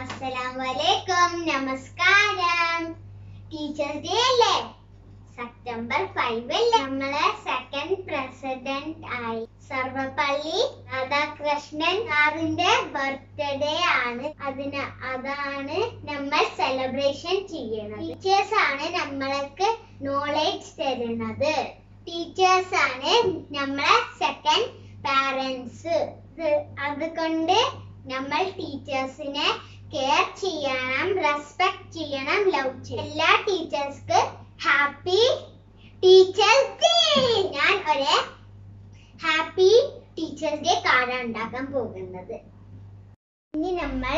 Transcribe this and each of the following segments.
അസ്സലാമലൈക്കും നമസ്കാരം teachers day അല്ലേ? സെപ്റ്റംബർ ഫൈവ് അല്ലേ? നമ്മളെ സെക്കൻഡ് പ്രസിഡന്റ് ആയി. സർവപ്പള്ളി രാധാകൃഷ്ണൻ സാറിന്റെ ബർത്ത്ഡേ ആണ്. അതിന് അതാണ് നമ്മൾ സെലിബ്രേഷൻ ചെയ്യുന്നത്. ടീച്ചേഴ്സ് ആണ് നമ്മൾക്ക് നോളേജ് തരുന്നത്. ടീച്ചേഴ്സ് ആണ് നമ്മളെ സെക്കൻഡ് പാരൻസ് അതുകൊണ്ട് നമ്മൾ ടീച്ചേഴ്സിനെ കെയർ ചെയ്യണം റെസ്പെക്ട് ചെയ്യണം ലവ് ചെയ്യണം. എല്ലാ ടീച്ചേഴ്സ്ക്ക് ഹാപ്പി ടീച്ചേഴ്സ് ഡേ ഞാൻ ഒരു ഹാപ്പി ടീച്ചേഴ്സ് ഡേ കാർഡ് ഉണ്ടാക്കാൻ പോകുന്നത്. ഇനി നമ്മൾ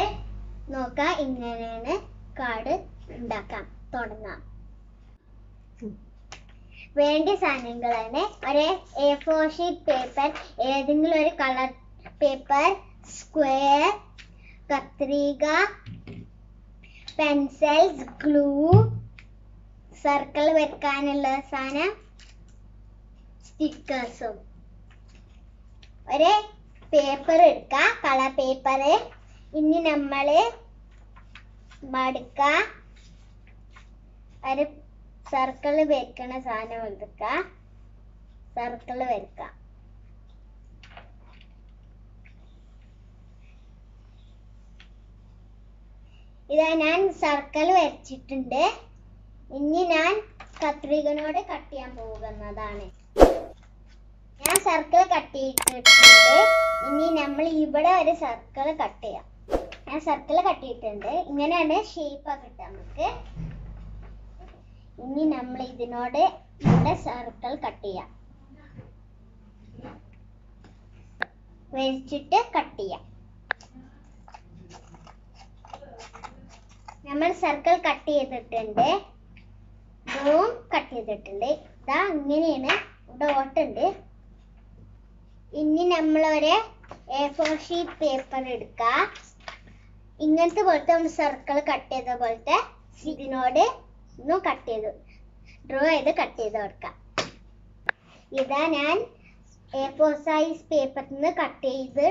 നോക്കാം ഇങ്ങനെയാണ് കാർഡ് ഉണ്ടാക്കാം തുടങ്ങാം. വേണ്ട സാധനങ്ങളാണ്. ഒരു എ ഫോർ ഷീറ്റ് പേപ്പർ ഏതെങ്കിലും ഒരു കളർ പേപ്പർ സ്ക്വയർ കത്രിക പെൻസിൽസ് ഗ്ലൂ സർക്കിൾ വെക്കാനുള്ള സാധനം സ്റ്റിക്കേഴ്സും. ഒരു പേപ്പർ എടുക്ക കളർ പേപ്പർ. ഇനി നമ്മൾ മടുക്ക ഒരു സർക്കിൾ വെക്കണ സാധനം എടുക്ക സർക്കിൾ വരക്കാം ഇതാ ഞാൻ സർക്കിൾ വരച്ചിട്ടുണ്ട്. ഇനി ഞാൻ കത്രികനോട് കട്ട് ചെയ്യാൻ പോകുന്നതാണ്. ഞാൻ സർക്കിൾ കട്ട് ചെയ്തിട്ടുണ്ട്. ഇനി നമ്മൾ ഇവിടെ ഒരു സർക്കിൾ കട്ട് ചെയ്യാം. ഞാൻ സർക്കിൾ കട്ട് ചെയ്തിട്ടുണ്ട്. ഇങ്ങനെയാണ് ഷേപ്പ് കിട്ടുക നമുക്ക്. ഇനി നമ്മൾ ഇതിനോട് ഇവിടെ സർക്കിൾ കട്ട് ചെയ്യാം. വരച്ചിട്ട് കട്ട് ചെയ്യാം. നമ്മൾ സർക്കിൾ കട്ട് ചെയ്തിട്ടുണ്ട്. ബ്ലൂം കട്ട് ചെയ്തിട്ടുണ്ട്. ഇതാ ഇങ്ങനെയാണ് ഡോട്ട് ഉണ്ട്. ഇനി നമ്മൾ എ ഫോർ ഷീറ്റ് പേപ്പർ എടുക്കുക ഇങ്ങനത്തെ പോലത്തെ നമ്മൾ സർക്കിൾ കട്ട് ചെയ്ത പോലത്തെ ഇതിനോട് ഒന്നും കട്ട് ചെയ്തു ഡ്രോ ചെയ്ത് കട്ട് ചെയ്ത് കൊടുക്കാം. ഇതാ ഞാൻ എ ഫോർ സൈസ് പേപ്പറിൽ നിന്ന് കട്ട് ചെയ്ത്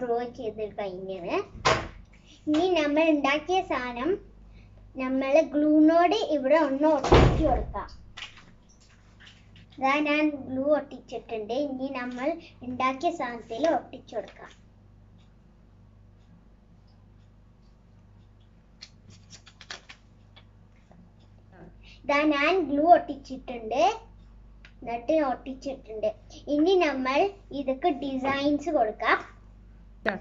ഡ്രോ ചെയ്ത് കഴിഞ്ഞത്. ഇനി നമ്മൾ ഉണ്ടാക്കിയ സാധനം നമ്മൾ ഗ്ലൂനോട് ഇവിടെ ഒന്ന് ഒട്ടിച്ചു കൊടുക്കാം. ഇതാ ഞാൻ ഗ്ലൂ ഒട്ടിച്ചിട്ടുണ്ട്. ഇനി നമ്മൾ ഉണ്ടാക്കിയ സാധനത്തിൽ ഒട്ടിച്ചു കൊടുക്കാം. ഇതാ ഞാൻ ഗ്ലൂ ഒട്ടിച്ചിട്ടുണ്ട്. എന്നിട്ട് ഒട്ടിച്ചിട്ടുണ്ട്. ഇനി നമ്മൾ ഇതൊക്കെ ഡിസൈൻസ് കൊടുക്കാം.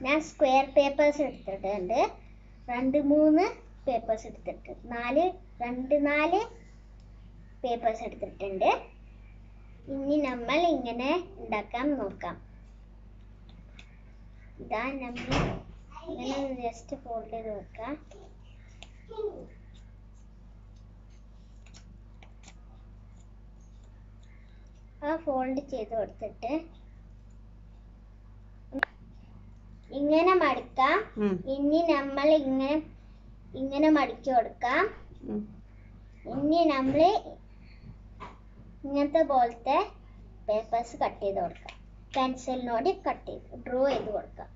ഞാൻ സ്ക്വയർ പേപ്പേഴ്സ് എടുത്തിട്ടുണ്ട്. രണ്ട് മൂന്ന് പേപ്പേഴ്സ് എടുത്തിട്ടുണ്ട്. നാല് രണ്ട് നാല് പേപ്പേഴ്സ് എടുത്തിട്ടുണ്ട്. ഇനി നമ്മൾ ഇങ്ങനെ ഉണ്ടാക്കാൻ നോക്കാം. ഇതാ നമ്മൾ ഇങ്ങനെ ജസ്റ്റ് ഫോൾഡ് ചെയ്ത് വെക്കാം. ആ ഫോൾഡ് ചെയ്ത് കൊടുത്തിട്ട് ഇങ്ങനെ മടക്കാം. ഇനി നമ്മൾ ഇങ്ങനെ ഇങ്ങനെ മടിച്ചു കൊടുക്കാം. ഇനി നമ്മൾ ഇങ്ങനത്തെ പോലത്തെ പേപ്പേഴ്സ് കട്ട് ചെയ്ത് കൊടുക്കാം. പെൻസിലിനോട് കട്ട് ചെയ്ത് ഡ്രോ ചെയ്ത് കൊടുക്കാം.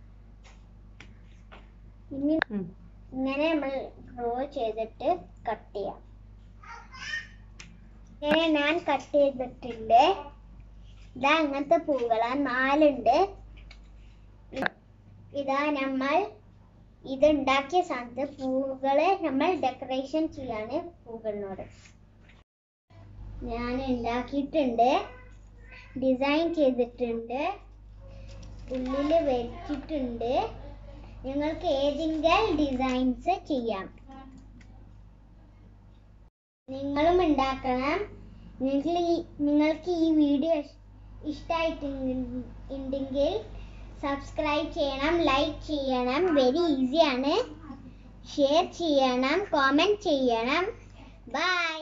ഇനി ഇങ്ങനെ നമ്മൾ ഡ്രോ ചെയ്തിട്ട് കട്ട് ചെയ്യാം. ഇങ്ങനെ ഞാൻ കട്ട് ചെയ്തിട്ടുണ്ട് ഇതാ അങ്ങനത്തെ പൂവുകളാണ് നാലുണ്ട്. ഇതാ നമ്മൾ ഇത് ഉണ്ടാക്കിയ സാധനത്ത് പൂവുകളെ നമ്മൾ ഡെക്കറേഷൻ ചെയ്യാണ് പൂക്കളിനോട്. ഞാൻ ഉണ്ടാക്കിയിട്ടുണ്ട് ഡിസൈൻ ചെയ്തിട്ടുണ്ട് ഉള്ളിൽ വെച്ചിട്ടുണ്ട്. നിങ്ങൾക്ക് ഏതെങ്കിലും ഡിസൈൻസ് ചെയ്യാം. നിങ്ങളും ഉണ്ടാക്കണം. നിങ്ങൾക്ക് ഈ നിങ്ങൾക്ക് ഈ വീഡിയോ ഇഷ്ടമായിട്ടുണ്ടെങ്കിൽ സബ്സ്ക്രൈബ് ചെയ്യണം ലൈക്ക് ചെയ്യണം വെരി ഈസിയാണ് ഷെയർ ചെയ്യണം കോമന്റ് ചെയ്യണം. ബൈ